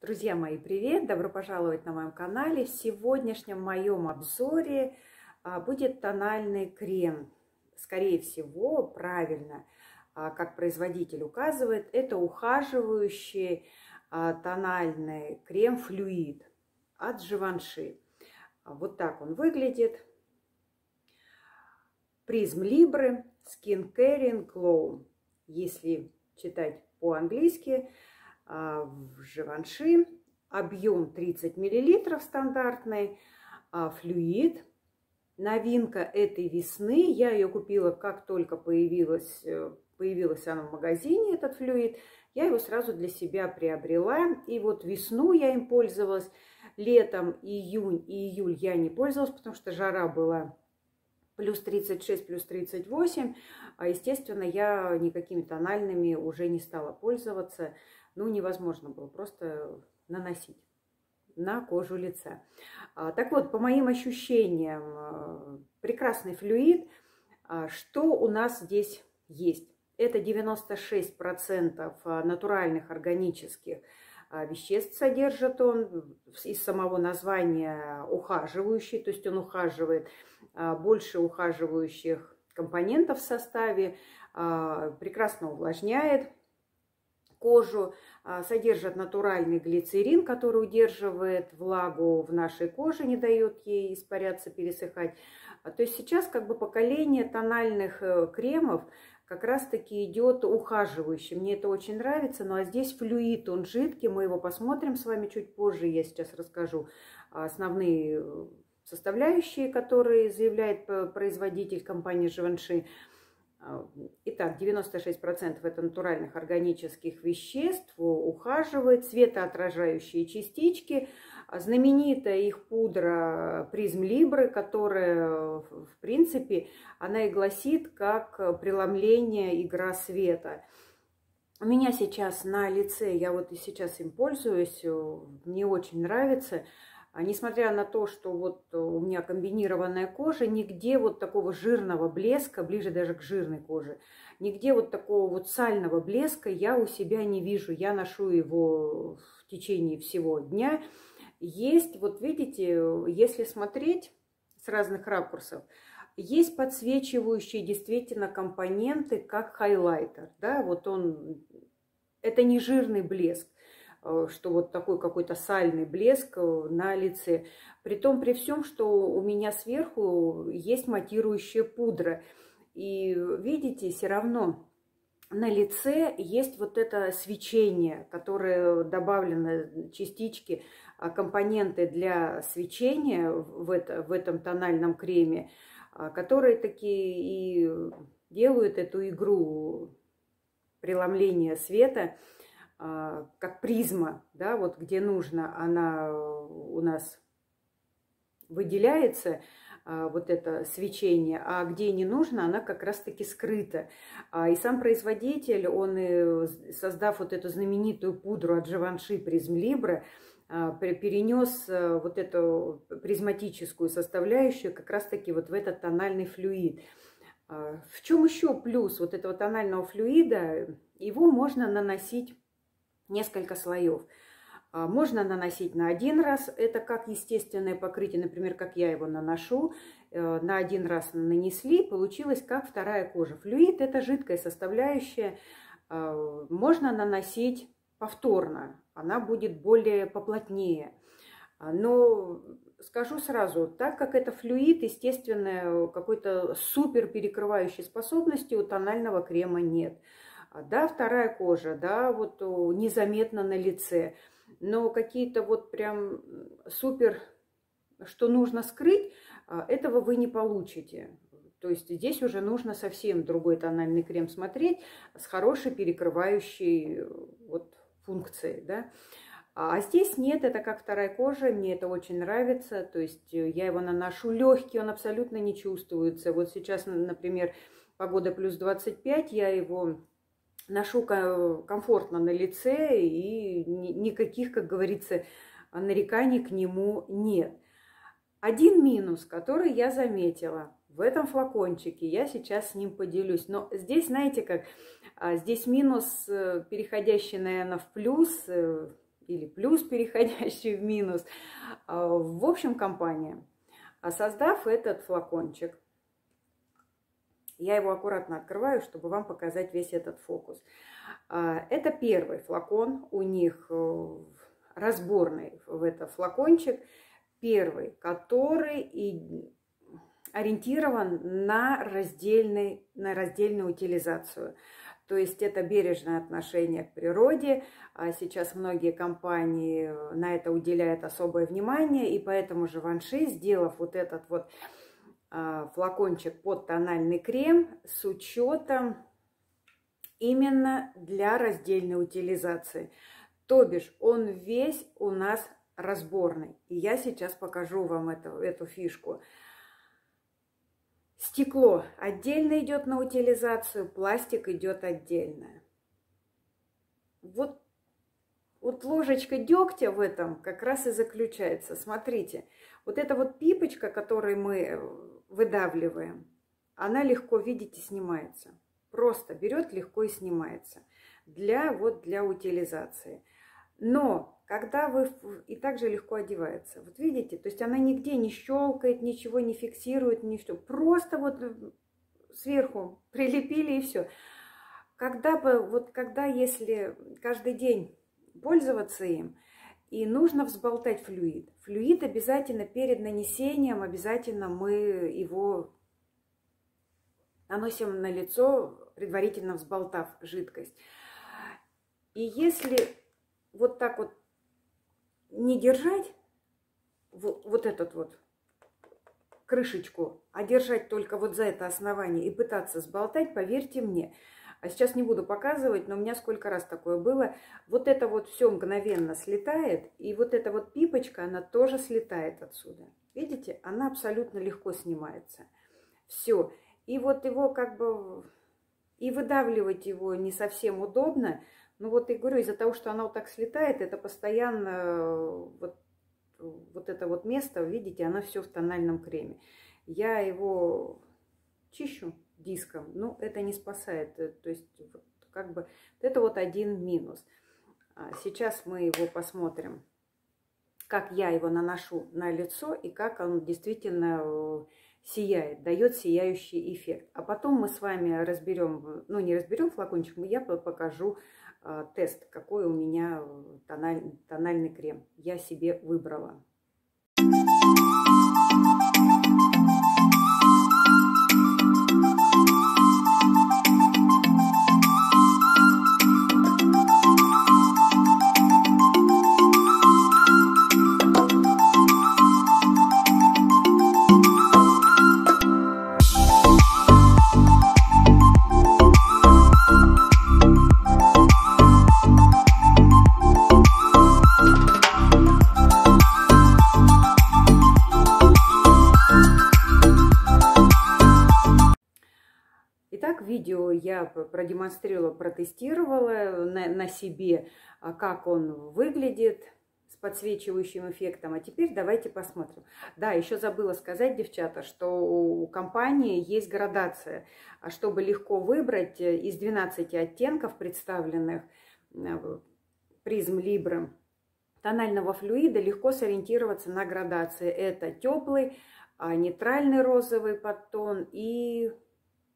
Друзья мои, привет! Добро пожаловать на моем канале. В сегодняшнем моем обзоре а, будет тональный крем. Скорее всего, правильно, а, как производитель указывает, это ухаживающий а, тональный крем флюид от Живанши. Вот так он выглядит. Призм Либры Skin Caring Glow. Если читать по-английски, в Живанши. Объем 30 мл стандартный, а, флюид. Новинка этой весны. Я ее купила, как только появилась, э, появилась она в магазине, этот флюид. Я его сразу для себя приобрела. И вот весну я им пользовалась. Летом, июнь и июль я не пользовалась, потому что жара была плюс 36, плюс 38. А, естественно, я никакими тональными уже не стала пользоваться ну, невозможно было просто наносить на кожу лица. А, так вот, по моим ощущениям, э, прекрасный флюид. А, что у нас здесь есть? Это 96% а, натуральных органических веществ содержит он. Из самого названия ухаживающий, то есть он ухаживает больше ухаживающих компонентов в составе, прекрасно увлажняет, кожу, а, содержат натуральный глицерин, который удерживает влагу в нашей коже, не дает ей испаряться, пересыхать. А, то есть сейчас как бы поколение тональных э, кремов как раз-таки идет ухаживающий. Мне это очень нравится. Ну а здесь флюид, он жидкий, мы его посмотрим с вами чуть позже. Я сейчас расскажу основные э, составляющие, которые заявляет э, производитель компании Живанши. А, итак, 96% это натуральных органических веществ, ухаживает, светоотражающие частички, а, знаменитая их пудра призм Либры, которая, в принципе, она и гласит как преломление игра света. У меня сейчас на лице, я вот и сейчас им пользуюсь, мне очень нравится – несмотря на то, что вот у меня комбинированная кожа, нигде вот такого жирного блеска, ближе даже к жирной коже, нигде вот такого вот сального блеска я у себя не вижу. Я ношу его в течение всего дня. Есть, вот видите, если смотреть с разных ракурсов, есть подсвечивающие действительно компоненты, как хайлайтер. Да, вот он, это не жирный блеск. Э, что вот такой какой-то сальный блеск э, на лице. При том, при всем, что у меня сверху есть матирующая пудра. И видите, все равно на лице есть вот это свечение, которое добавлено частички, а, компоненты для свечения в, это, в этом тональном креме, а, которые такие и делают эту игру преломления света – как призма, да, вот где нужно, она у нас выделяется, а, вот это свечение, а где не нужно, она как раз-таки скрыта. А, и сам производитель, он, и, создав вот эту знаменитую пудру от Живанши Призм Либра, перенес вот эту призматическую составляющую как раз-таки вот в этот тональный флюид. В чем еще плюс вот этого тонального флюида? Его можно наносить несколько слоев. А, можно наносить на один раз, это как естественное покрытие, например, как я его наношу, э, на один раз нанесли, получилось как вторая кожа. Флюид – это жидкая составляющая, а, можно наносить повторно, она будет более поплотнее. А, но скажу сразу, так как это флюид, естественно, какой-то супер перекрывающей способности у тонального крема нет. А, да, вторая кожа, да, вот незаметно на лице, но какие-то вот прям супер, что нужно скрыть, а, этого вы не получите. То есть здесь уже нужно совсем другой тональный крем смотреть с хорошей перекрывающей вот функцией, да. А здесь нет, это как вторая кожа, мне это очень нравится. То есть я его наношу легкий, он абсолютно не чувствуется. Вот сейчас, например, погода плюс 25, я его ношу комфортно на лице и никаких, как говорится, нареканий к нему нет. Один минус, который я заметила в этом флакончике, я сейчас с ним поделюсь. Но здесь, знаете как, а, здесь минус, э, переходящий, наверное, в плюс, э, или плюс, переходящий в минус. А, в общем, компания, создав этот флакончик, я его аккуратно открываю, чтобы вам показать весь этот фокус. А, это первый флакон, у них э, разборный в этот флакончик, первый, который и ориентирован на, раздельный, на раздельную утилизацию. То есть это бережное отношение к природе. А сейчас многие компании на это уделяют особое внимание, и поэтому же Ванши, сделав вот этот вот флакончик под тональный крем с учетом именно для раздельной утилизации. То бишь он весь у нас разборный. И я сейчас покажу вам эту, эту фишку. Стекло отдельно идет на утилизацию, пластик идет отдельно. Вот, вот ложечка дегтя в этом как раз и заключается. Смотрите, вот эта вот пипочка, которую мы э, выдавливаем, она легко, видите, снимается. Просто берет легко и снимается для, вот, для утилизации. Но когда вы и также легко одевается, вот видите, то есть она нигде не щелкает, ничего не фиксирует, ничего, просто вот э, сверху прилепили и все. Когда бы, вот когда, если каждый день пользоваться им, и нужно взболтать флюид. Флюид обязательно перед нанесением, обязательно мы его наносим на лицо, предварительно взболтав жидкость. И если вот так вот не держать вот этот вот крышечку, а держать только вот за это основание и пытаться сболтать, поверьте мне, а сейчас не буду показывать, но у меня сколько раз такое было. Вот это вот все мгновенно слетает, и вот эта вот пипочка, она тоже слетает отсюда. Видите, она абсолютно легко снимается. Все. И вот его как бы... И выдавливать его не совсем удобно. Ну вот я говорю, из-за того, что она вот так слетает, это постоянно вот, вот это вот место, видите, оно все в тональном креме. Я его чищу диском, но это не спасает. Э, то есть как бы это вот один минус. А сейчас мы его посмотрим, как я его наношу на лицо и как он действительно э, сияет, дает сияющий эффект. А потом мы с вами разберем, ну не разберем флакончик, я покажу а, тест, какой у меня э, тональ, тональный крем я себе выбрала. видео я продемонстрировала, протестировала на, на себе, а, как он выглядит с подсвечивающим эффектом. А теперь давайте посмотрим. Да, еще забыла сказать, девчата, что у компании есть градация. А чтобы легко выбрать э, из 12 оттенков, представленных э, призм Libre, тонального флюида, легко сориентироваться на градации. Это теплый, а, нейтральный розовый подтон и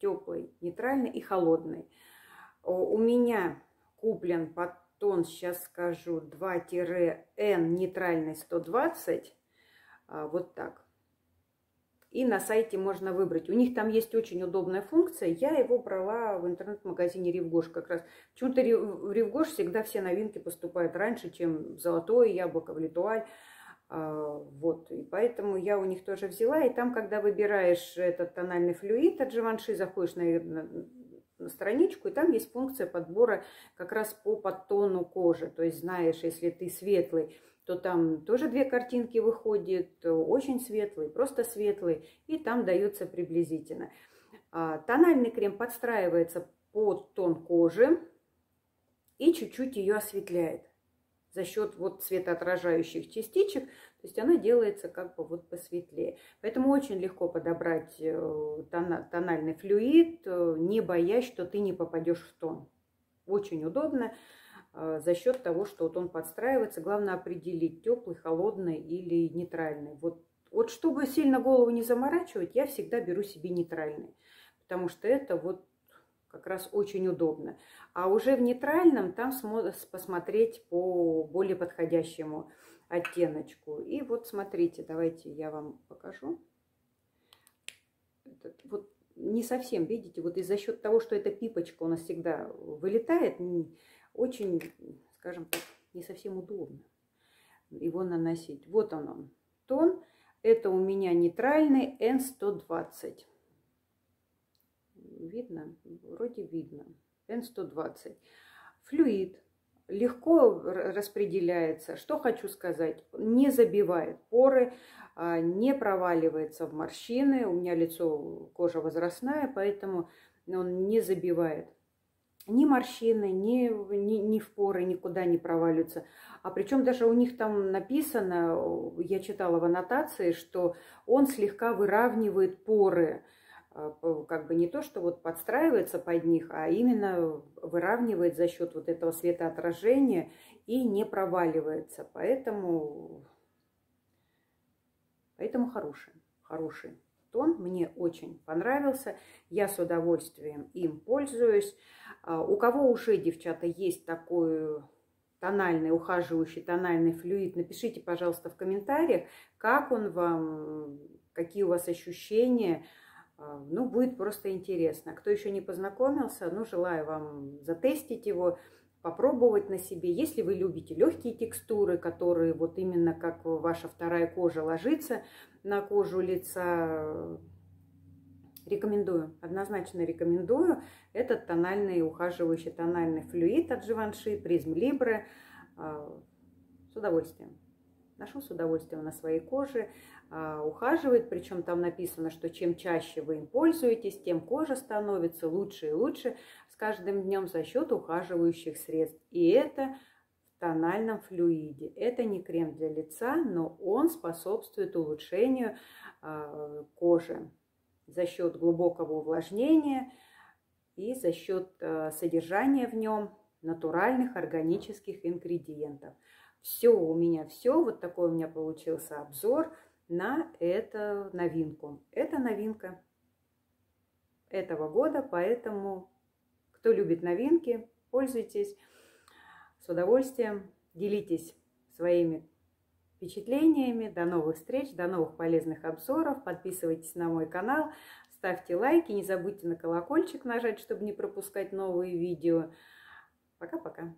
теплый, нейтральный и холодный. У меня куплен подтон, сейчас скажу, 2-N нейтральный 120. А, вот так. И на сайте можно выбрать. У них там есть очень удобная функция. Я его брала в интернет-магазине Ривгош как раз. Почему-то в Ривгош всегда все новинки поступают раньше, чем Золотое Яблоко, в Литуаль. А, вот, и поэтому я у них тоже взяла. И там, когда выбираешь этот тональный флюид от Живанши, заходишь на, на, на страничку, и там есть функция подбора как раз по подтону кожи. То есть знаешь, если ты светлый, то там тоже две картинки выходит, очень светлый, просто светлый, и там дается приблизительно. А, тональный крем подстраивается под тон кожи и чуть-чуть ее осветляет за счет вот светоотражающих частичек, то есть она делается как бы вот посветлее. Поэтому очень легко подобрать э, тональный флюид, э, не боясь, что ты не попадешь в тон. Очень удобно. а, за счет того, что вот он подстраивается. Главное определить, теплый, холодный или нейтральный. Вот, вот чтобы сильно голову не заморачивать, я всегда беру себе нейтральный. Потому что это вот как раз очень удобно. А уже в нейтральном там посмотреть по более подходящему оттеночку. И вот смотрите, давайте я вам покажу. Этот, вот не совсем, видите, вот и за счет того, что эта пипочка у нас всегда вылетает, очень, скажем так, не совсем удобно его наносить. Вот он он, тон. Это у меня нейтральный N120. Видно? Вроде видно. N120. Флюид. Легко распределяется. Что хочу сказать? Не забивает поры, а, не проваливается в морщины. У меня лицо, кожа возрастная, поэтому он не забивает ни морщины, ни, ни, ни в поры никуда не проваливаются. А причем даже у них там написано, я читала в аннотации, что он слегка выравнивает поры. А, как бы не то, что вот подстраивается под них, а именно выравнивает за счет вот этого светоотражения и не проваливается. Поэтому, поэтому хороший, хороший тон. Мне очень понравился. Я с удовольствием им пользуюсь. А, у кого уже, девчата, есть такой тональный, ухаживающий тональный флюид, напишите, пожалуйста, в комментариях, как он вам, какие у вас ощущения. Ну, будет просто интересно. Кто еще не познакомился, ну, желаю вам затестить его, попробовать на себе. Если вы любите легкие текстуры, которые вот именно как ваша вторая кожа ложится на кожу лица, Рекомендую, однозначно рекомендую. Этот тональный, ухаживающий тональный флюид от Givenchy, призм Libre. А, с удовольствием. Ношу с удовольствием на своей коже. А, ухаживает, причем там написано, что чем чаще вы им пользуетесь, тем кожа становится лучше и лучше с каждым днем за счет ухаживающих средств. И это в тональном флюиде. Это не крем для лица, но он способствует улучшению а, кожи за счет глубокого увлажнения и за счет э, содержания в нем натуральных органических ингредиентов. Все у меня, все, вот такой у меня получился обзор на эту новинку. Это новинка этого года, поэтому кто любит новинки, пользуйтесь с удовольствием, делитесь своими впечатлениями. До новых встреч, до новых полезных обзоров. Подписывайтесь на мой канал, ставьте лайки, не забудьте на колокольчик нажать, чтобы не пропускать новые видео. Пока-пока.